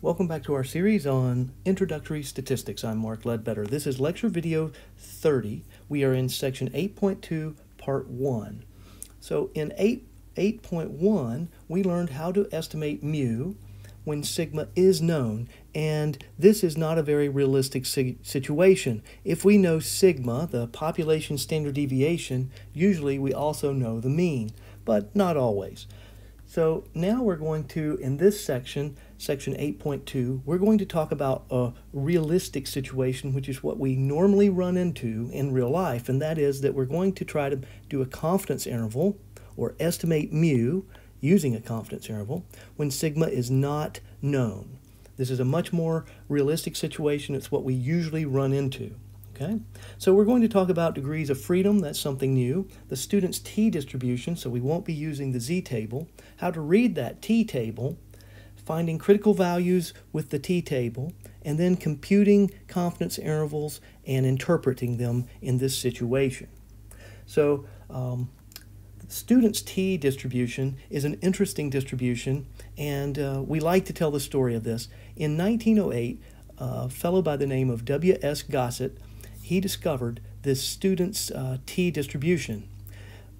Welcome back to our series on introductory statistics. I'm Mark Ledbetter. This is lecture video 30. We are in section 8.2, part 1. So in 8, 8.1, we learned how to estimate mu when sigma is known, and this is not a very realistic situation. If we know sigma, the population standard deviation, usually we also know the mean, but not always. So now we're going to, in this section, section 8.2, we're going to talk about a realistic situation, which is what we normally run into in real life, and that is that we're going to try to do a confidence interval or estimate mu using a confidence interval when sigma is not known. This is a much more realistic situation. It's what we usually run into. Okay, so we're going to talk about degrees of freedom, that's something new, the student's t distribution, so we won't be using the z table, how to read that t table, finding critical values with the t table, and then computing confidence intervals and interpreting them in this situation. So um, student's t distribution is an interesting distribution, and uh, we like to tell the story of this. In 1908, a fellow by the name of W.S. Gosset he discovered this student's uh, t distribution.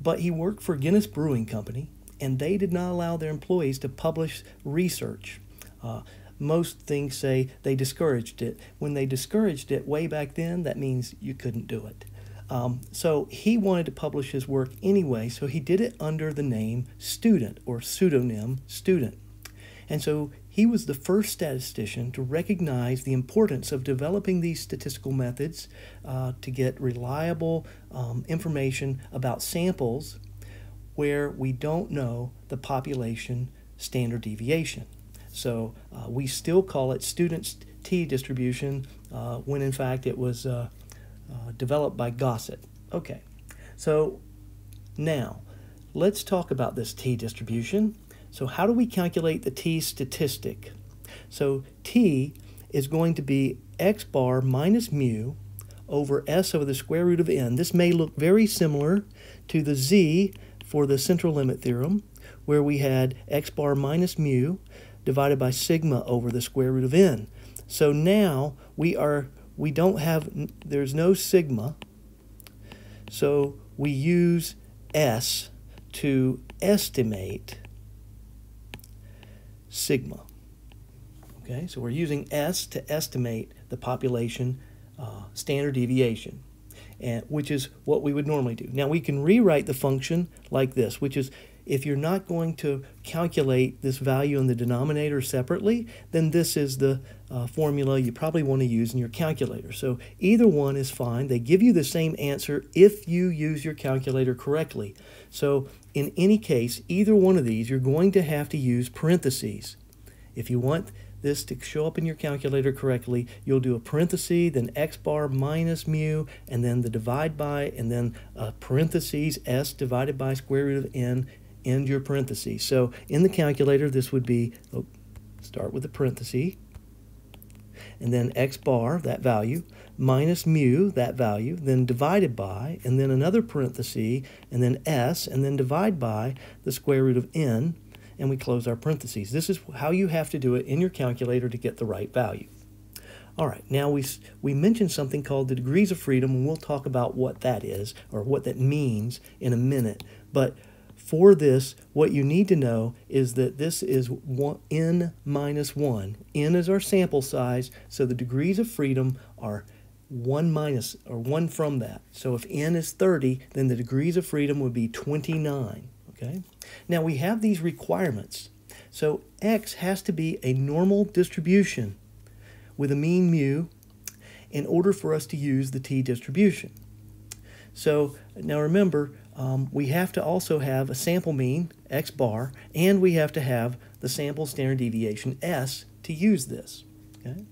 But he worked for Guinness Brewing Company, and they did not allow their employees to publish research. Uh, most things say they discouraged it. When they discouraged it way back then, that means you couldn't do it. Um, so he wanted to publish his work anyway, so he did it under the name student or pseudonym student. And so he was the first statistician to recognize the importance of developing these statistical methods uh, to get reliable um, information about samples where we don't know the population standard deviation. So uh, we still call it student's t distribution uh, when in fact it was uh, uh, developed by Gosset. Okay, so now let's talk about this t distribution. So how do we calculate the t statistic? So t is going to be x bar minus mu over s over the square root of n. This may look very similar to the z for the central limit theorem, where we had x bar minus mu divided by sigma over the square root of n. So now we are we don't have there's no sigma, so we use s to estimate sigma. Okay, so we're using S to estimate the population uh, standard deviation, and, which is what we would normally do. Now we can rewrite the function like this, which is if you're not going to calculate this value in the denominator separately, then this is the uh, formula you probably want to use in your calculator. So either one is fine. They give you the same answer if you use your calculator correctly. So in any case, either one of these, you're going to have to use parentheses. If you want this to show up in your calculator correctly, you'll do a parenthesis, then x bar minus mu, and then the divide by, and then a parentheses s divided by square root of n, end your parentheses. So in the calculator, this would be, oh, start with the parenthesis, and then x bar, that value, minus mu, that value, then divided by, and then another parenthesis, and then s, and then divide by the square root of n, and we close our parentheses. This is how you have to do it in your calculator to get the right value. All right, now we, we mentioned something called the degrees of freedom, and we'll talk about what that is or what that means in a minute. But for this, what you need to know is that this is one, n minus 1. n is our sample size, so the degrees of freedom are 1 minus or 1 from that. So if n is 30, then the degrees of freedom would be 29. Okay? Now we have these requirements. So x has to be a normal distribution with a mean mu in order for us to use the t distribution. So now remember, um, we have to also have a sample mean, x bar, and we have to have the sample standard deviation, s, to use this. Okay?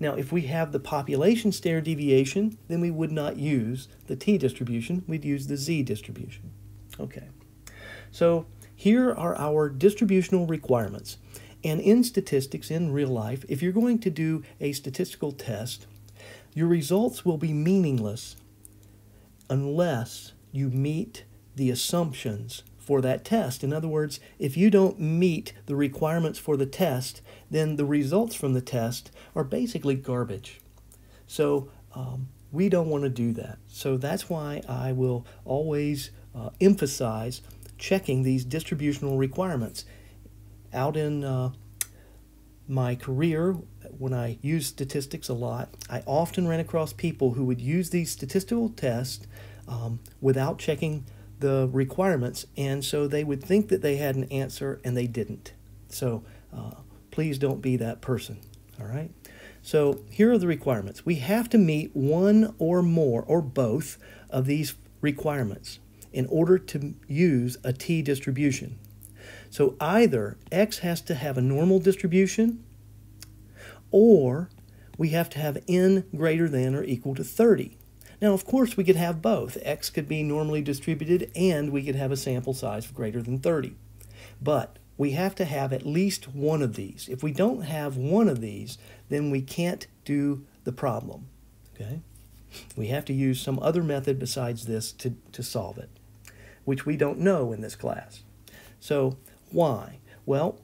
Now, if we have the population standard deviation, then we would not use the t distribution, we'd use the z distribution. Okay. So here are our distributional requirements. And in statistics, in real life, if you're going to do a statistical test, your results will be meaningless unless you meet the assumptions for that test. In other words, if you don't meet the requirements for the test, then the results from the test are basically garbage. So um, we don't want to do that. So that's why I will always uh, emphasize checking these distributional requirements. Out in uh, my career, when I used statistics a lot, I often ran across people who would use these statistical tests um, without checking the requirements, and so they would think that they had an answer and they didn't. So uh, please don't be that person. All right. So here are the requirements. We have to meet one or more or both of these requirements in order to use a t distribution. So either x has to have a normal distribution or we have to have n greater than or equal to 30. Now, of course, we could have both. x could be normally distributed and we could have a sample size of greater than 30. But we have to have at least one of these. If we don't have one of these, then we can't do the problem. Okay? We have to use some other method besides this to, to solve it, which we don't know in this class. So why? Well,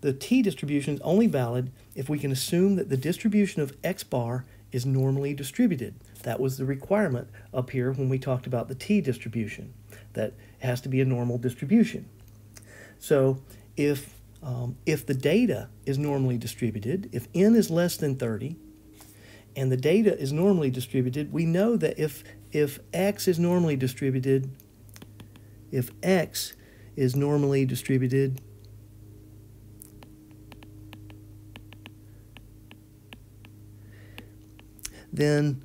the t distribution is only valid if we can assume that the distribution of x bar is normally distributed. That was the requirement up here when we talked about the t distribution, that it has to be a normal distribution. So if, um, if the data is normally distributed, if n is less than 30, and the data is normally distributed, we know that if, if x is normally distributed, if x is normally distributed, then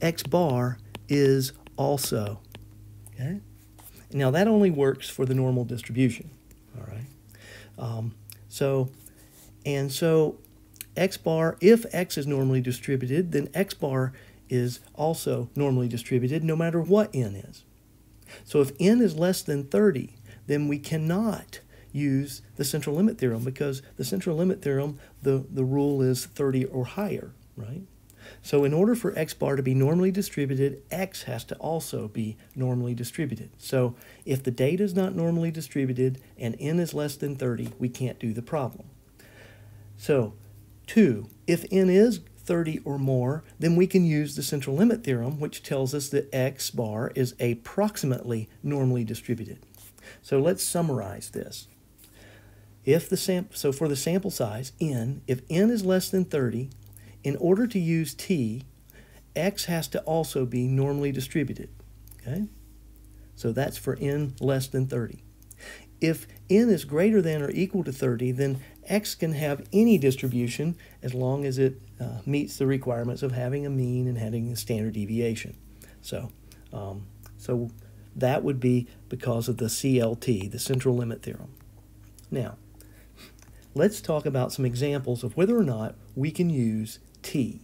x bar is also. Okay? Now that only works for the normal distribution. All right. Um, so, and so x bar, if x is normally distributed, then x bar is also normally distributed no matter what n is. So if n is less than 30, then we cannot use the central limit theorem because the central limit theorem, the, the rule is 30 or higher, right? So in order for x bar to be normally distributed, x has to also be normally distributed. So if the data is not normally distributed and n is less than 30, we can't do the problem. So 2, if n is 30 or more, then we can use the central limit theorem, which tells us that x bar is approximately normally distributed. So let's summarize this. If the sam so for the sample size, n, if n is less than 30, in order to use t, x has to also be normally distributed. Okay? So that's for n less than 30. If n is greater than or equal to 30, then x can have any distribution as long as it uh, meets the requirements of having a mean and having a standard deviation. So, um, so that would be because of the CLT, the central limit theorem. Now, let's talk about some examples of whether or not we can use t.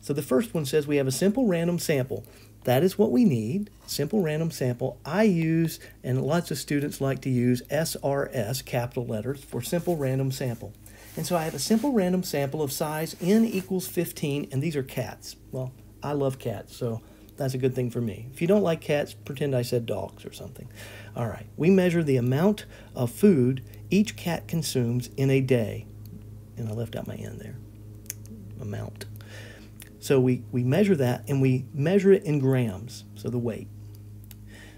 So the first one says we have a simple random sample. That is what we need, simple random sample. I use, and lots of students like to use SRS, capital letters, for simple random sample. And so I have a simple random sample of size n equals 15, and these are cats. Well, I love cats, so that's a good thing for me. If you don't like cats, pretend I said dogs or something. All right, we measure the amount of food each cat consumes in a day. And I left out my n there amount. So we, we measure that and we measure it in grams, so the weight.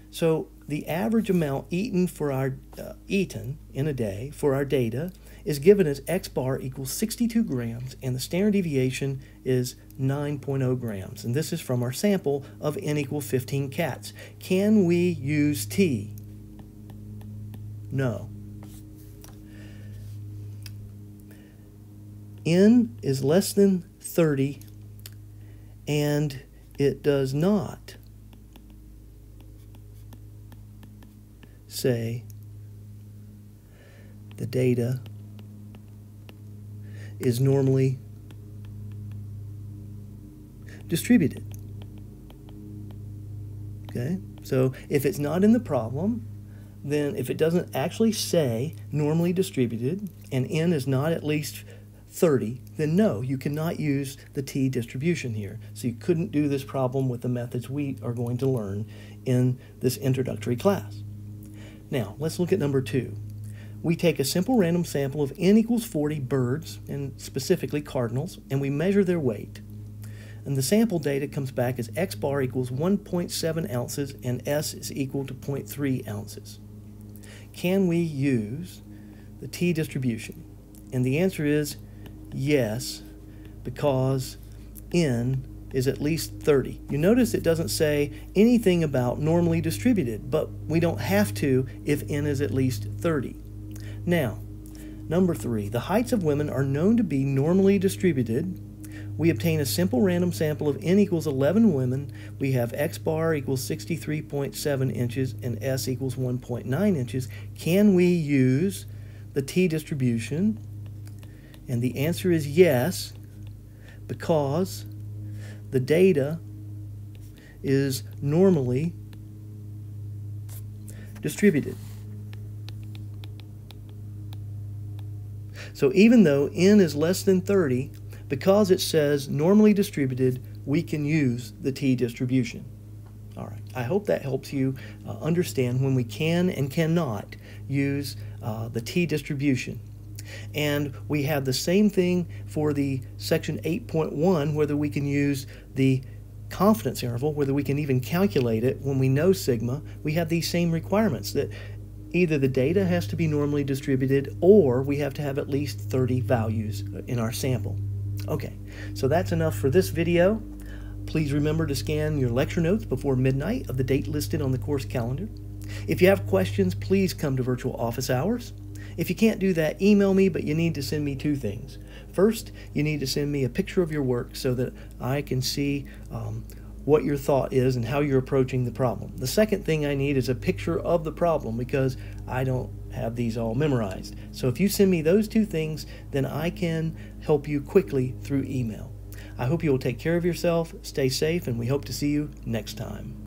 So the average amount eaten for our uh, eaten in a day for our data is given as x bar equals 62 grams and the standard deviation is 9.0 grams. And this is from our sample of n equal 15 cats. Can we use t? No. n is less than 30 and it does not say the data is normally distributed. Okay? So if it's not in the problem, then if it doesn't actually say normally distributed and n is not at least 30, then no, you cannot use the t distribution here. So you couldn't do this problem with the methods we are going to learn in this introductory class. Now, let's look at number two. We take a simple random sample of n equals 40 birds, and specifically cardinals, and we measure their weight. And the sample data comes back as x bar equals 1.7 ounces and s is equal to 0.3 ounces. Can we use the t distribution? And the answer is yes, because n is at least 30. You notice it doesn't say anything about normally distributed, but we don't have to if n is at least 30. Now, number three, the heights of women are known to be normally distributed. We obtain a simple random sample of n equals 11 women. We have x bar equals 63.7 inches and s equals 1.9 inches. Can we use the t distribution? And the answer is yes, because the data is normally distributed. So even though n is less than 30, because it says normally distributed, we can use the t distribution. All right, I hope that helps you uh, understand when we can and cannot use uh, the t distribution. And we have the same thing for the section 8.1, whether we can use the confidence interval, whether we can even calculate it when we know sigma, we have these same requirements that either the data has to be normally distributed or we have to have at least 30 values in our sample. Okay, so that's enough for this video. Please remember to scan your lecture notes before midnight of the date listed on the course calendar. If you have questions, please come to virtual office hours. If you can't do that, email me, but you need to send me two things. First, you need to send me a picture of your work so that I can see um, what your thought is and how you're approaching the problem. The second thing I need is a picture of the problem because I don't have these all memorized. So if you send me those two things, then I can help you quickly through email. I hope you will take care of yourself, stay safe, and we hope to see you next time.